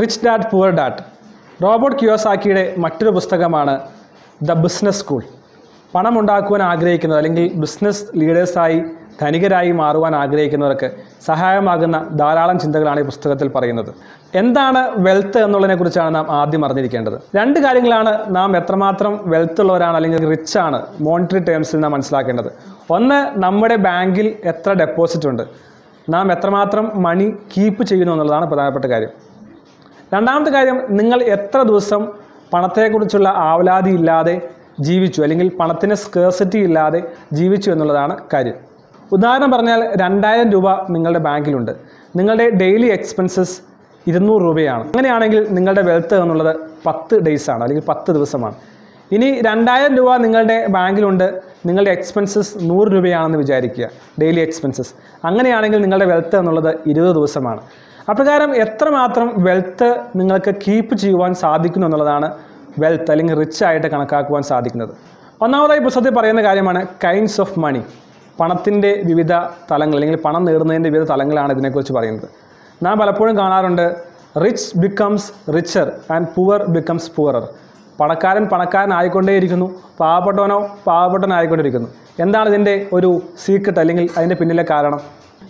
Rich dad poor dad Robert കിയോസാക്കിയുടെ മറ്റൊരു പുസ്തകമാണ് the business school പണമുണ്ടാക്കുവാൻ ആഗ്രഹിക്കുന്നത് അല്ലെങ്കിൽ ബിസിനസ് ലീഡേഴ്സായി ധനികരായി മാറുവാൻ ആഗ്രഹിക്കുന്നവർക്ക് സഹായമാകുന്ന ധാരാളം ചിന്തകളാണ് ഈ പുസ്തകത്തിൽ പറയുന്നത്. എന്താണ് വെൽത്ത് എന്നുള്ളതിനെക്കുറിച്ചാണ് നാം ആദ്യം അറിഞ്ഞിരിക്കേണ്ടത്. രണ്ട് കാര്യങ്ങളാണ് നാം എത്രമാത്രം വെൽത്ത് ഉള്ളവരാണ് അല്ലെങ്കിൽ റിച്ച് ആണ് മോണിറ്ററി ടേംസിൽ നാം മനസ്സിലാക്കേണ്ടത്. ഒന്ന് നമ്മുടെ ബാങ്കിൽ എത്ര ഡെപ്പോസിറ്റ് ഉണ്ട്. നാം എത്രമാത്രം മണി കീപ്പ് ചെയ്യുന്നു എന്നുള്ളതാണ് പ്രധാനപ്പെട്ട കാര്യം. രണ്ടാമത്തെ കാര്യം നിങ്ങൾ എത്ര ദിവസം പണത്തെക്കുറിച്ചുള്ള ആവലാതി ഇല്ലാതെ ജീവിച്ചു അല്ലെങ്കിൽ പണത്തിന് സ്കേഴ്സിറ്റി ഇല്ലാതെ ജീവിച്ചു എന്നുള്ളതാണ് കാര്യം. ഉദാഹരണം പറഞ്ഞാൽ രണ്ടായിരം രൂപ നിങ്ങളുടെ ബാങ്കിലുണ്ട്. നിങ്ങളുടെ ഡെയിലി എക്സ്പെൻസസ് ഇരുന്നൂറ് രൂപയാണ്. അങ്ങനെയാണെങ്കിൽ നിങ്ങളുടെ വെൽത്ത് എന്നുള്ളത് പത്ത് ഡേയ്സ് ആണ് അല്ലെങ്കിൽ പത്ത് ദിവസമാണ്. ഇനി രണ്ടായിരം രൂപ നിങ്ങളുടെ ബാങ്കിലുണ്ട് നിങ്ങളുടെ എക്സ്പെൻസസ് നൂറ് രൂപയാണെന്ന് വിചാരിക്കുക ഡെയിലി എക്സ്പെൻസസ് അങ്ങനെയാണെങ്കിൽ നിങ്ങളുടെ വെൽത്ത് എന്നുള്ളത് ഇരുപത് ദിവസമാണ്. അപ്രകാരം എത്രമാത്രം വെൽത്ത് നിങ്ങൾക്ക് കീപ്പ് ചെയ്യുവാൻ സാധിക്കുന്നു എന്നുള്ളതാണ് വെൽത്ത് അല്ലെങ്കിൽ റിച്ച് ആയിട്ട് കണക്കാക്കുവാൻ സാധിക്കുന്നത്. ഒന്നാമതായി പുസ്തകത്തിൽ പറയുന്ന കാര്യമാണ് കൈൻഡ്സ് ഓഫ് മണി പണത്തിന്റെ വിവിധ തലങ്ങൾ അല്ലെങ്കിൽ പണം നേടുന്നതിന്റെ വിവിധ തലങ്ങളാണ് ഇതിനെക്കുറിച്ച് പറയുന്നത്. നാം പലപ്പോഴും കാണാറുണ്ട് rich becomes richer and poor becomes poorer പണക്കാരൻ പണക്കാരനായിക്കൊണ്ടേയിരിക്കുന്നു പാവപ്പെട്ടവനോ പാവപ്പെട്ടവനായിക്കൊണ്ടിരിക്കുന്നു. എന്താണ് ഇതിന്റെ ഒരു സീക്രട്ട് അല്ലെങ്കിൽ അതിന്റെ പിന്നിലെ കാരണം?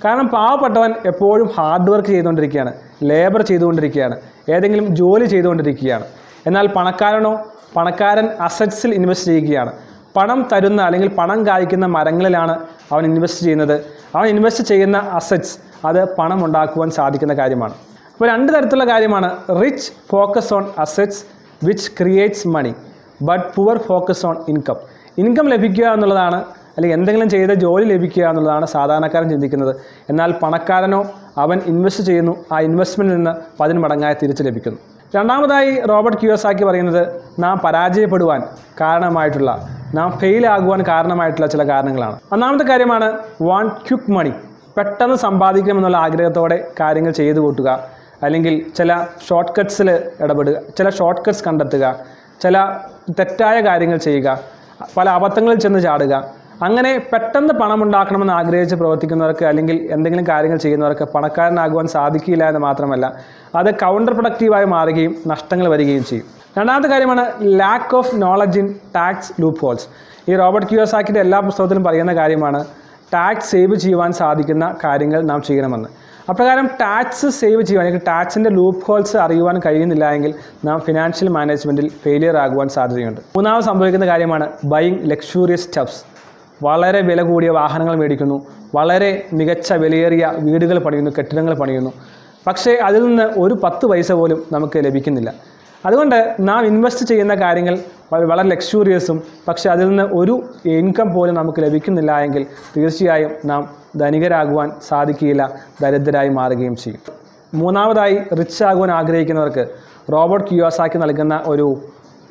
കാരണം പാവപ്പെട്ടവൻ എപ്പോഴും ഹാർഡ് വർക്ക് ചെയ്തുകൊണ്ടിരിക്കുകയാണ്. ലേബർ ചെയ്തുകൊണ്ടിരിക്കുകയാണ്. ഏതെങ്കിലും ജോലി ചെയ്തുകൊണ്ടിരിക്കുകയാണ്. എന്നാൽ പണക്കാരനോ പണക്കാരൻ അസറ്റ്സിൽ ഇൻവെസ്റ്റ് ചെയ്യുകയാണ്. പണം തരുന്ന അല്ലെങ്കിൽ പണം കായ്ക്കുന്ന മരങ്ങളിലാണ് അവൻ ഇൻവെസ്റ്റ് ചെയ്യുന്നത്. അവൻ ഇൻവെസ്റ്റ് ചെയ്യുന്ന അസറ്റ്സ് അത് പണം ഉണ്ടാക്കുവാൻ സാധിക്കുന്ന കാര്യമാണ്. അപ്പോൾ രണ്ട് തരത്തിലുള്ള കാര്യമാണ്. Rich focus on assets which creates money but poor focus on income income ലഭിക്കുക എന്നുള്ളതാണ് അല്ലെങ്കിൽ എന്തെങ്കിലും ചെയ്ത് ജോലി ലഭിക്കുക എന്നുള്ളതാണ് സാധാരണക്കാരൻ ചിന്തിക്കുന്നത്. എന്നാൽ പണക്കാരനോ അവൻ ഇൻവെസ്റ്റ് ചെയ്യുന്നു ആ ഇൻവെസ്റ്റ്മെന്റിൽ നിന്ന് പതിന് മടങ്ങായി തിരിച്ചു ലഭിക്കുന്നു. രണ്ടാമതായി റോബർട്ട് ക്യൂസാക്കി പറയുന്നത് നാം പരാജയപ്പെടുവാൻ കാരണമായിട്ടുള്ള നാം ഫെയിൽ ആകുവാൻ കാരണമായിട്ടുള്ള ചില കാരണങ്ങളാണ്. ഒന്നാമത്തെ കാര്യമാണ് വാണ്ട് ക്യുക്ക് മണി പെട്ടെന്ന് സമ്പാദിക്കണമെന്നുള്ള ആഗ്രഹത്തോടെ കാര്യങ്ങൾ ചെയ്തു കൂട്ടുക. അല്ലെങ്കിൽ ചില ഷോർട്ട് കട്ട്സിൽ ഇടപെടുക ചില ഷോർട്ട് കട്ട്സ് കണ്ടെത്തുക ചില തെറ്റായ കാര്യങ്ങൾ ചെയ്യുക പല അബദ്ധങ്ങളിൽ ചെന്ന് ചാടുക അങ്ങനെ പെട്ടെന്ന് പണം ഉണ്ടാക്കണമെന്ന് ആഗ്രഹിച്ച് പ്രവർത്തിക്കുന്നവർക്ക് അല്ലെങ്കിൽ എന്തെങ്കിലും കാര്യങ്ങൾ ചെയ്യുന്നവർക്ക് പണക്കാരനാകുവാൻ സാധിക്കില്ല എന്ന് മാത്രമല്ല അത് കൗണ്ടർ പ്രൊഡക്റ്റീവായി മാറുകയും നഷ്ടങ്ങൾ വരികയും ചെയ്യും. രണ്ടാമത്തെ കാര്യമാണ് lack of knowledge in tax loopholes ഈ റോബർട്ട് ക്യൂസാക്കിന്റെ എല്ലാ പുസ്തകത്തിലും പറയുന്ന കാര്യമാണ് ടാക്സ് സേവ് ചെയ്യുവാൻ സാധിക്കുന്ന കാര്യങ്ങൾ നാം ചെയ്യണമെന്ന്. അപ്രകാരം ടാക്സ് സേവ് ചെയ്യുവാൻ അല്ലെങ്കിൽ ടാക്സിന്റെ ലൂപ്പ് ഹോൾസ് അറിയുവാൻ കഴിയുന്നില്ല എങ്കിൽ നാം ഫിനാൻഷ്യൽ മാനേജ്മെന്റിൽ ഫെയിലിയർ ആകുവാൻ സാധ്യതയുണ്ട്. മൂന്നാമത് സംഭവിക്കുന്ന കാര്യമാണ് ബൈയിങ് ലക്ഷൂറിയസ് സ്റ്റഫ്സ് വളരെ വില കൂടിയ വാഹനങ്ങൾ മേടിക്കുന്നു. വളരെ മികച്ച വിലയേറിയ വീടുകൾ പണിയുന്നു കെട്ടിടങ്ങൾ പണിയുന്നു. പക്ഷേ അതിൽ നിന്ന് ഒരു പത്ത് പൈസ പോലും നമുക്ക് ലഭിക്കുന്നില്ല. അതുകൊണ്ട് നാം ഇൻവെസ്റ്റ് ചെയ്യുന്ന കാര്യങ്ങൾ വളരെ ലക്ഷൂറിയസും പക്ഷേ അതിൽ നിന്ന് ഒരു ഇൻകം പോലും നമുക്ക് ലഭിക്കുന്നില്ല എങ്കിൽ തീർച്ചയായും നാം ധനികരാകുവാൻ സാധിക്കുകയില്ല ദരിദ്രരായി മാറുകയും ചെയ്യും. മൂന്നാമതായി റിച്ച് ആകുവാൻ ആഗ്രഹിക്കുന്നവർക്ക് റോബർട്ട് ക്യൂസാക്കി നൽകുന്ന ഒരു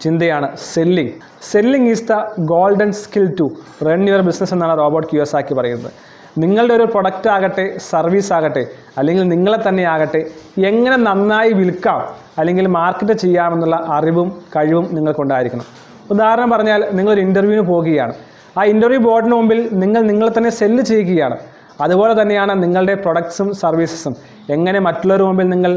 ചിന്തയാണ് selling selling is the golden skill to run your business എന്നാണ് റോബർട്ട് ക്യൂസാക്കി പറയുന്നത്. നിങ്ങളുടെ ഒരു പ്രൊഡക്റ്റ് ആകട്ടെ സർവീസ് ആകട്ടെ അല്ലെങ്കിൽ നിങ്ങളെ തന്നെ ആകട്ടെ എങ്ങനെ നന്നായി വിൽക്കാം അല്ലെങ്കിൽ മാർക്കറ്റ് ചെയ്യാമെന്നുള്ള അറിവും കഴിവും നിങ്ങൾക്കുണ്ടായിരിക്കണം. ഉദാഹരണം പറഞ്ഞാൽ നിങ്ങളൊരു ഇന്റർവ്യൂവിന് പോവുകയാണ്. ആ ഇന്റർവ്യൂ ബോർഡിന് മുമ്പിൽ നിങ്ങൾ നിങ്ങളെ തന്നെ സെല്ല് ചെയ്യുകയാണ്. അതുപോലെ തന്നെയാണ് നിങ്ങളുടെ പ്രൊഡക്ട്സും സർവീസസും എങ്ങനെ മറ്റുള്ളവർ മുമ്പിൽ നിങ്ങൾ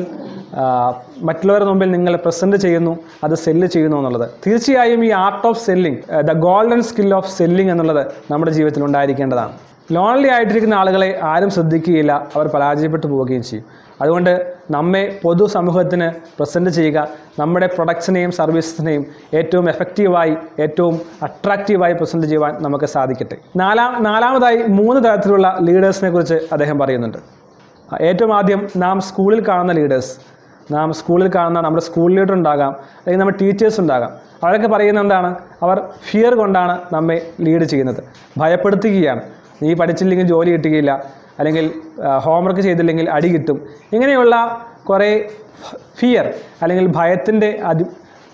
മറ്റുള്ളവരുടെ മുമ്പിൽ നിങ്ങൾ പ്രസന്റ് ചെയ്യുന്നു അത് സെല്ല് ചെയ്യുന്നു എന്നുള്ളത്. തീർച്ചയായും ഈ art of selling the golden skill of selling എന്നുള്ളത് നമ്മുടെ ജീവിതത്തിൽ ഉണ്ടായിരിക്കേണ്ടതാണ്. ലോൺലി ആയിട്ടിരിക്കുന്ന ആളുകളെ ആരും ശ്രദ്ധിക്കുകയില്ല അവർ പരാജയപ്പെട്ടു പോവുകയും ചെയ്യും. അതുകൊണ്ട് നമ്മെ പൊതുസമൂഹത്തിന് പ്രസന്റ് ചെയ്യുക നമ്മുടെ പ്രൊഡക്ട്സിനെയും സർവീസസിനെയും ഏറ്റവും എഫക്റ്റീവായി ഏറ്റവും അട്രാക്റ്റീവായി പ്രസന്റ് ചെയ്യുവാൻ നമുക്ക് സാധിക്കട്ടെ. നാലാം നാലാമതായി മൂന്ന് തരത്തിലുള്ള ലീഡേഴ്സിനെ കുറിച്ച് അദ്ദേഹം പറയുന്നുണ്ട്. ഏറ്റവും ആദ്യം നാം സ്കൂളിൽ കാണുന്ന ലീഡേഴ്സ് നാം സ്കൂളിൽ കാണുന്ന നമ്മുടെ സ്കൂൾ ലീഡർ ഉണ്ടാകാം അല്ലെങ്കിൽ നമ്മുടെ ടീച്ചേഴ്സ് ഉണ്ടാകാം. അവരൊക്കെ പറയുന്നത് എന്താണ്? അവർ ഫിയർ കൊണ്ടാണ് നമ്മെ ലീഡ് ചെയ്യുന്നത്. ഭയപ്പെടുത്തുകയാണ്. നീ പഠിച്ചില്ലെങ്കിൽ ജോലി കിട്ടുകയില്ല. അല്ലെങ്കിൽ ഹോംവർക്ക് ചെയ്തില്ലെങ്കിൽ അടി കിട്ടും. ഇങ്ങനെയുള്ള കുറേ ഫിയർ അല്ലെങ്കിൽ ഭയത്തിന്റെ അതി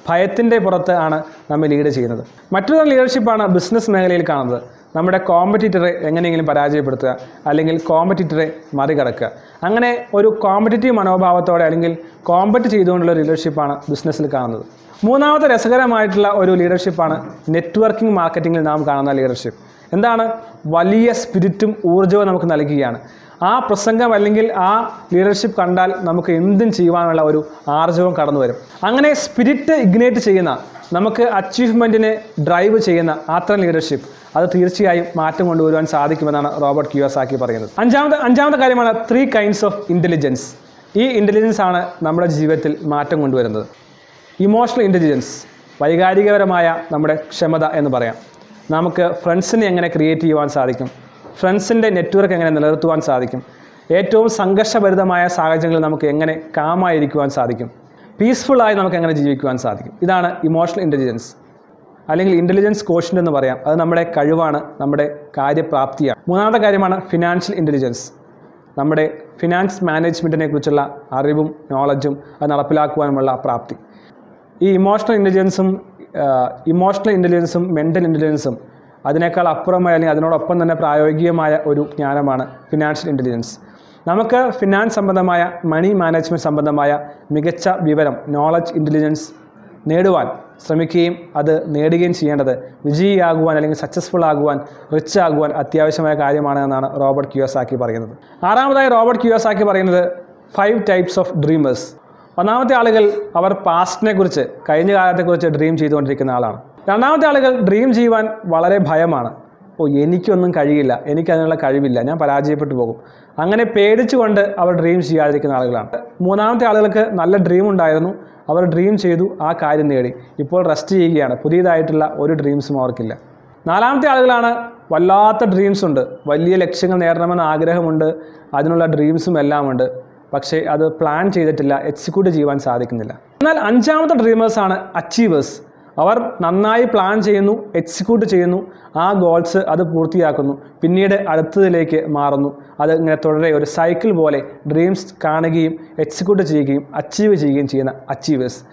ഭയത്തിന്റെ പുറത്ത് ആണ് നമ്മെ ലീഡ് ചെയ്യുന്നത്. മറ്റൊരു ലീഡർഷിപ്പാണ് ബിസിനസ് മേഖലയിൽ കാണുന്നത്. നമ്മുടെ കോമ്പറ്റീറ്ററെ എങ്ങനെയെങ്കിലും പരാജയപ്പെടുത്തുക അല്ലെങ്കിൽ കോമ്പറ്റീറ്ററെ മറികടക്കുക. അങ്ങനെ ഒരു കോമ്പറ്റീറ്റീവ് മനോഭാവത്തോടെ അല്ലെങ്കിൽ കോമ്പറ്റ് ചെയ്തുകൊണ്ടുള്ള ലീഡർഷിപ്പാണ് ബിസിനസ്സിൽ കാണുന്നത്. മൂന്നാമത്തെ രസകരമായിട്ടുള്ള ഒരു ലീഡർഷിപ്പാണ് നെറ്റ്വർക്കിംഗ് മാർക്കറ്റിങ്ങിൽ നാം കാണുന്ന ലീഡർഷിപ്പ് എന്താണ്? വലിയ സ്പിരിറ്റും ഊർജവും നമുക്ക് നൽകുകയാണ്. ആ പ്രസംഗം അല്ലെങ്കിൽ ആ ലീഡർഷിപ്പ് കണ്ടാൽ നമുക്ക് എന്തും ചെയ്യുവാനുള്ള ഒരു ആർജവം കടന്നു വരും. അങ്ങനെ സ്പിരിറ്റ് ഇഗ്നേറ്റ് ചെയ്യുന്ന നമുക്ക് അച്ചീവ്മെന്റിനെ ഡ്രൈവ് ചെയ്യുന്ന അത്തരം ലീഡർഷിപ്പ് അത് തീർച്ചയായും മാറ്റം കൊണ്ടുവരുവാൻ സാധിക്കുമെന്നാണ് റോബർട്ട് ക്യൂസാക്കി പറയുന്നത്. അഞ്ചാമത്തെ അഞ്ചാമത്തെ കാര്യമാണ് ത്രീ കൈൻഡ്സ് ഓഫ് ഇന്റലിജൻസ് ഈ ഇന്റലിജൻസ് ആണ് നമ്മുടെ ജീവിതത്തിൽ മാറ്റം കൊണ്ടുവരുന്നത്. ഇമോഷണൽ ഇന്റലിജൻസ് വൈകാരികപരമായ നമ്മുടെ ക്ഷമത എന്ന് പറയാം. നമുക്ക് ഫ്രണ്ട്സിനെ എങ്ങനെ ക്രിയേറ്റ് ചെയ്യുവാൻ സാധിക്കും? ഫ്രണ്ട്സിന്റെ നെറ്റ്വർക്ക് എങ്ങനെ നിലനിർത്തുവാൻ സാധിക്കും? ഏറ്റവും സംഘർഷഭരിതമായ സാഹചര്യങ്ങളിൽ നമുക്ക് എങ്ങനെ കാമായിരിക്കുവാൻ സാധിക്കും? പീസ്ഫുള്ളായി നമുക്ക് എങ്ങനെ ജീവിക്കുവാൻ സാധിക്കും? ഇതാണ് ഇമോഷണൽ ഇന്റലിജൻസ് അല്ലെങ്കിൽ ഇന്റലിജൻസ് കോഷ്യന്റ് എന്ന് പറയാം. അത് നമ്മുടെ കഴിവാണ് നമ്മുടെ കാര്യപ്രാപ്തിയാണ്. മൂന്നാമത്തെ കാര്യമാണ് ഫിനാൻഷ്യൽ ഇന്റലിജൻസ് നമ്മുടെ ഫിനാൻസ് മാനേജ്മെന്റിനെ കുറിച്ചുള്ള അറിവും നോളജും അത് നടപ്പിലാക്കുവാനുമുള്ള പ്രാപ്തി. ഈ ഇമോഷണൽ ഇന്റലിജൻസും ഇമോഷണൽ ഇന്റലിജൻസും മെന്റൽ ഇന്റലിജൻസും അതിനേക്കാൾ അപ്പുറമായി അല്ലെങ്കിൽ അതിനോടൊപ്പം തന്നെ പ്രായോഗികമായ ഒരു ജ്ഞാനമാണ് ഫിനാൻഷ്യൽ ഇന്റലിജൻസ് നമുക്ക് ഫിനാൻസ് സംബന്ധമായ മണി മാനേജ്മെന്റ് സംബന്ധമായ മികച്ച വിവരം നോളജ് ഇന്റലിജൻസ് നേടുവാൻ ശ്രമിക്കുകയും അത് നേടുകയും ചെയ്യേണ്ടത് വിജയിയാകുവാൻ അല്ലെങ്കിൽ സക്സസ്ഫുൾ ആകുവാൻ റിച്ച് ആകുവാൻ അത്യാവശ്യമായ കാര്യമാണ് എന്നാണ് റോബർട്ട് ക്യൂസാക്കി പറയുന്നത്. ആറാമതായി റോബർട്ട് ക്യൂസാക്കി പറയുന്നത് ഫൈവ് ടൈപ്സ് ഓഫ് ഡ്രീമേഴ്സ് ഒന്നാമത്തെ ആളുകൾ അവർ പാസ്റ്റിനെക്കുറിച്ച് കഴിഞ്ഞ കാലത്തെക്കുറിച്ച് ഡ്രീം ചെയ്തുകൊണ്ടിരിക്കുന്ന ആളാണ്. രണ്ടാമത്തെ ആളുകൾ ഡ്രീം ചെയ്യുവാൻ വളരെ ഭയമാണ്. ഓ എനിക്കൊന്നും കഴിയില്ല. എനിക്കതിനുള്ള കഴിവില്ല. ഞാൻ പരാജയപ്പെട്ടു പോകും. അങ്ങനെ പേടിച്ചുകൊണ്ട് അവർ ഡ്രീം ചെയ്യാതിരിക്കുന്ന ആളുകളാണ്. മൂന്നാമത്തെ ആളുകൾക്ക് നല്ല ഡ്രീം ഉണ്ടായിരുന്നു. അവർ ഡ്രീം ചെയ്തു ആ കാര്യം നേടി. ഇപ്പോൾ റെസ്റ്റ് ചെയ്യുകയാണ്. പുതിയതായിട്ടുള്ള ഒരു ഡ്രീംസും അവർക്കില്ല. നാലാമത്തെ ആളുകളാണ് വല്ലാത്ത ഡ്രീംസ് ഉണ്ട്. വലിയ ലക്ഷ്യങ്ങൾ നേടണമെന്ന് ആഗ്രഹമുണ്ട്. അതിനുള്ള ഡ്രീംസും എല്ലാം ഉണ്ട് പക്ഷേ അത് പ്ലാൻ ചെയ്തിട്ടില്ല എക്സിക്യൂട്ട് ചെയ്യുവാൻ സാധിക്കുന്നില്ല. എന്നാൽ അഞ്ചാമത്തെ ഡ്രീമേഴ്സാണ് അച്ചീവേഴ്സ് അവർ നന്നായി പ്ലാൻ ചെയ്യുന്നു എക്സിക്യൂട്ട് ചെയ്യുന്നു. ആ ഗോൾസ് അത് പൂർത്തിയാക്കുന്നു. പിന്നീട് അടുത്തതിലേക്ക് മാറുന്നു. അത് ഇങ്ങനെ തുടരെ ഒരു സൈക്കിൾ പോലെ ഡ്രീംസ് കാണുകയും എക്സിക്യൂട്ട് ചെയ്യുകയും അച്ചീവ് ചെയ്യുകയും ചെയ്യുന്ന അച്ചീവേഴ്സ്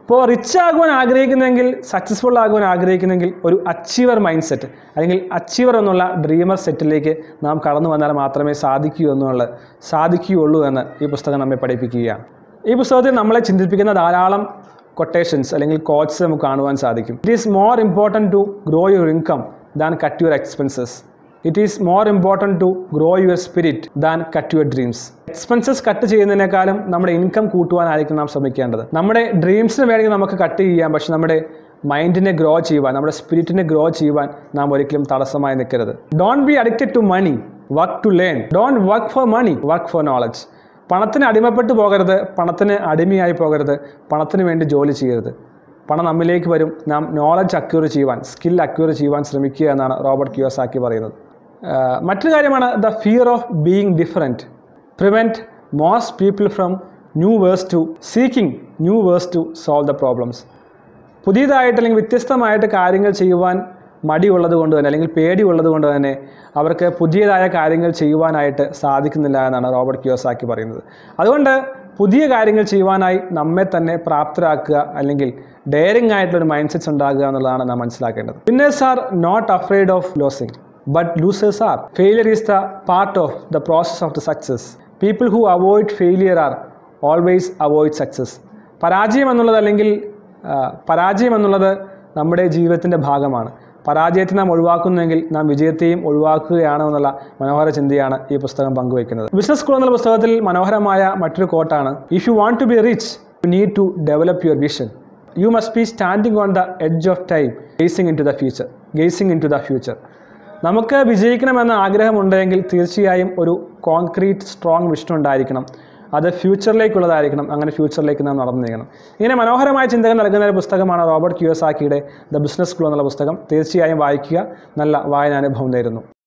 അപ്പോൾ റിച്ച് ആകുവാൻ ആഗ്രഹിക്കുന്നെങ്കിൽ സക്സസ്ഫുൾ ആകുവാൻ ആഗ്രഹിക്കുന്നെങ്കിൽ ഒരു അച്ചീവർ മൈൻഡ് സെറ്റ് അല്ലെങ്കിൽ അച്ചീവർ എന്നുള്ള ഡ്രീമർ സെറ്റിലേക്ക് നാം കടന്നു വന്നാൽ മാത്രമേ സാധിക്കൂ എന്നുള്ളത് സാധിക്കുകയുള്ളൂ എന്ന് ഈ പുസ്തകം നമ്മെ പഠിപ്പിക്കുകയാണ്. ഈ പുസ്തകത്തിൽ നമ്മളെ ചിന്തിപ്പിക്കുന്ന ധാരാളം കൊട്ടേഷൻസ് അല്ലെങ്കിൽ കോച്ച്സ് നമുക്ക് കാണുവാൻ സാധിക്കും. It is more important to grow your income than cut your expenses it is more important to grow your spirit than cut your dreams expenses cut ചെയ്യുന്നതിനേക്കാളും നമ്മുടെ ഇൻകം കൂട്ടുവാനായിരിക്കും നാം ശ്രമിക്കേണ്ടത്. നമ്മുടെ ഡ്രീംസിന് വേണമെങ്കിൽ നമുക്ക് കട്ട് ചെയ്യാം പക്ഷെ നമ്മുടെ മൈൻഡിനെ ഗ്രോ ചെയ്യുവാൻ നമ്മുടെ സ്പിരിറ്റിനെ ഗ്രോ ചെയ്യുവാൻ നാം ഒരിക്കലും തടസ്സമായി നിൽക്കരുത്. Don't be addicted to money work to learn don't work for money work for knowledge പണത്തിന് അടിമപ്പെട്ടു പോകരുത്. പണത്തിന് അടിമയായി പോകരുത്. പണത്തിന് വേണ്ടി ജോലി ചെയ്യരുത്. പണം നമ്മിലേക്ക് വരും. നാം നോളജ് അക്യൂർ ചെയ്യുവാൻ സ്കിൽ അക്യൂർ ചെയ്യുവാൻ ശ്രമിക്കുക എന്നാണ് റോബർട്ട് ക്യൂസാക്കി പറയുന്നത്. മറ്റൊരു കാര്യമാണ് the fear of being different. Prevent most people from new ways to seeking new ways to solve the problems. പുതിയതായിട്ട് അല്ലെങ്കിൽ വ്യത്യസ്തമായിട്ട് കാര്യങ്ങൾ ചെയ്യുവാൻ മടിയുള്ളത് കൊണ്ട് തന്നെ അല്ലെങ്കിൽ പേടിയുള്ളത് കൊണ്ട് തന്നെ അവർക്ക് പുതിയതായ കാര്യങ്ങൾ ചെയ്യുവാനായിട്ട് സാധിക്കുന്നില്ല എന്നാണ് റോബർട്ട് ക്യോസാക്കി പറയുന്നത്. അതുകൊണ്ട് പുതിയ കാര്യങ്ങൾ ചെയ്യുവാനായി നമ്മെ തന്നെ പ്രാപ്തരാക്കുക അല്ലെങ്കിൽ ഡെയറിംഗ് ആയിട്ടുള്ളൊരു മൈൻഡ് സെറ്റ്സ് ഉണ്ടാകുക എന്നുള്ളതാണ് നാം മനസ്സിലാക്കേണ്ടത്. Winners are not afraid of losing but losers are failure is the part of the process of the success people who avoid failure are always avoid success പരാജയം എന്നുള്ളത് അല്ലെങ്കിൽ പരാജയം എന്നുള്ളത് നമ്മുടെ ജീവിതത്തിന്റെ ഭാഗമാണ്. പരാജയത്തെ നാം ഒഴിവാക്കുന്നെങ്കിൽ നാം വിജയത്തെയും ഒഴിവാക്കുകയാണ് എന്നുള്ള മനോഹര ചിന്തയാണ് ഈ പുസ്തകം പങ്കുവയ്ക്കുന്നത്. ബിസിനസ് സ്കൂൾ എന്നുള്ള പുസ്തകത്തിൽ മനോഹരമായ മറ്റൊരു കോട്ടാണ് if you want to be rich you need to develop your vision you must be standing on the edge of time gazing into the future gazing into the future നമുക്ക് വിജയിക്കണമെന്ന ആഗ്രഹമുണ്ടെങ്കിൽ തീർച്ചയായും ഒരു concrete strong vision ഉണ്ടായിരിക്കണം. അത് ഫ്യൂച്ചറിലേക്കുള്ളതായിരിക്കണം. അങ്ങനെ ഫ്യൂച്ചറിലേക്ക് നാം നടന്നു നീങ്ങണം ഇങ്ങനെ മനോഹരമായ ചിന്തകൾ നൽകുന്ന ഒരു പുസ്തകമാണ് റോബർട്ട് ക്യൂസാക്കിയുടെ ദ ബിസിനസ് സ്കൂൾ എന്നുള്ള പുസ്തകം. തീർച്ചയായും വായിക്കുക. നല്ല വായനാനുഭവം നേരുന്നു